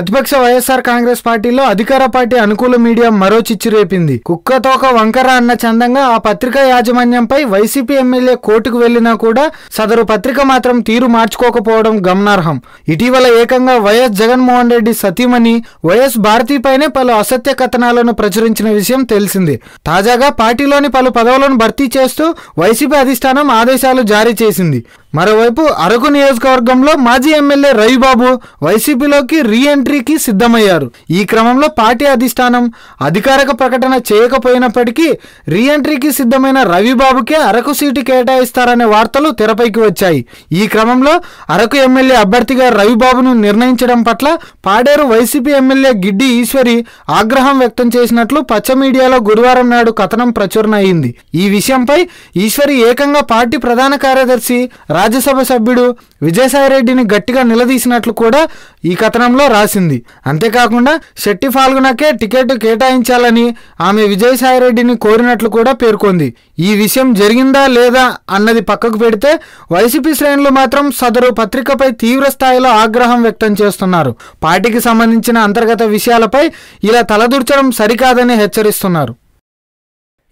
ప్రతిపక్ష వైఎస్ఆర్ కాంగ్రెస్ పార్టీలో అధికార పార్టీ అనుకూల మీడియా మరో చిచ్చు రేపింది. కుక్కతోక వంకర అన్న చందంగా ఆ పత్రిక యాజమాన్యంపై వైసీపీ ఎమ్మెల్యే కోర్టుకు వెళ్ళినా కూడా సదరు పత్రిక మాత్రం తీరు మార్చుకోకపోవడం గమనార్హం. ఇటీవల ఏకంగా వైఎస్ జగన్మోహన్ రెడ్డి సతీమణి వైఎస్ భారతిపైనే పలు అసత్య కథనాలను ప్రచురించిన విషయం తెలిసిందే. తాజాగా పార్టీలోని పలు పదవులను భర్తీ చేస్తూ వైసీపీ అధిష్టానం ఆదేశాలు జారీ చేసింది. మరోవైపు అరకు నియోజకవర్గంలో మాజీ ఎమ్మెల్యే రవిబాబు వైసీపీలోకి రీ ఎంట్రీకి సిద్ధమయ్యారు. ఈ క్రమంలో పార్టీ అధిష్టానం అధికారిక ప్రకటన చేయకపోయినప్పటికీ రీ ఎంట్రీకి సిద్ధమైన రవిబాబుకే అరకు సీటు కేటాయిస్తారనే వార్తలు తెరపైకి వచ్చాయి. ఈ క్రమంలో అరకు ఎమ్మెల్యే అభ్యర్థిగా రవిబాబును నిర్ణయించడం పట్ల పాడేరు వైసీపీ ఎమ్మెల్యే గిడ్డి ఈశ్వరి ఆగ్రహం వ్యక్తం చేసినట్లు పచ్చ మీడియాలో గురువారం నాడు కథనం ప్రచురణ అయింది. ఈ విషయంపై ఈశ్వరి ఏకంగా పార్టీ ప్రధాన కార్యదర్శి రాజ్యసభ సభ్యుడు విజయసాయిరెడ్డిని గట్టిగా నిలదీసినట్లు కూడా ఈ కథనంలో రాసింది. అంతేకాకుండా శెట్టి ఫాల్గునకే టికెట్ కేటాయించాలని ఆమె విజయసాయిరెడ్డిని కోరినట్లు కూడా పేర్కొంది. ఈ విషయం జరిగిందా లేదా అన్నది పక్కకు పెడితే వైసీపీ శ్రేణులు మాత్రం సదరు పత్రికపై తీవ్ర స్థాయిలో ఆగ్రహం వ్యక్తం చేస్తున్నారు. పార్టీకి సంబంధించిన అంతర్గత విషయాలపై ఇలా తలదూర్చడం సరికాదని హెచ్చరిస్తున్నారు.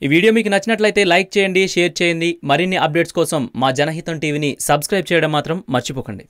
ఈ వీడియో మీకు నచ్చినట్లయితే లైక్ చేయండి షేర్ చేయండి. మరిన్ని అప్డేట్స్ కోసం మా జనహితం టీవీని సబ్స్క్రైబ్ చేయడం మాత్రం మర్చిపోకండి.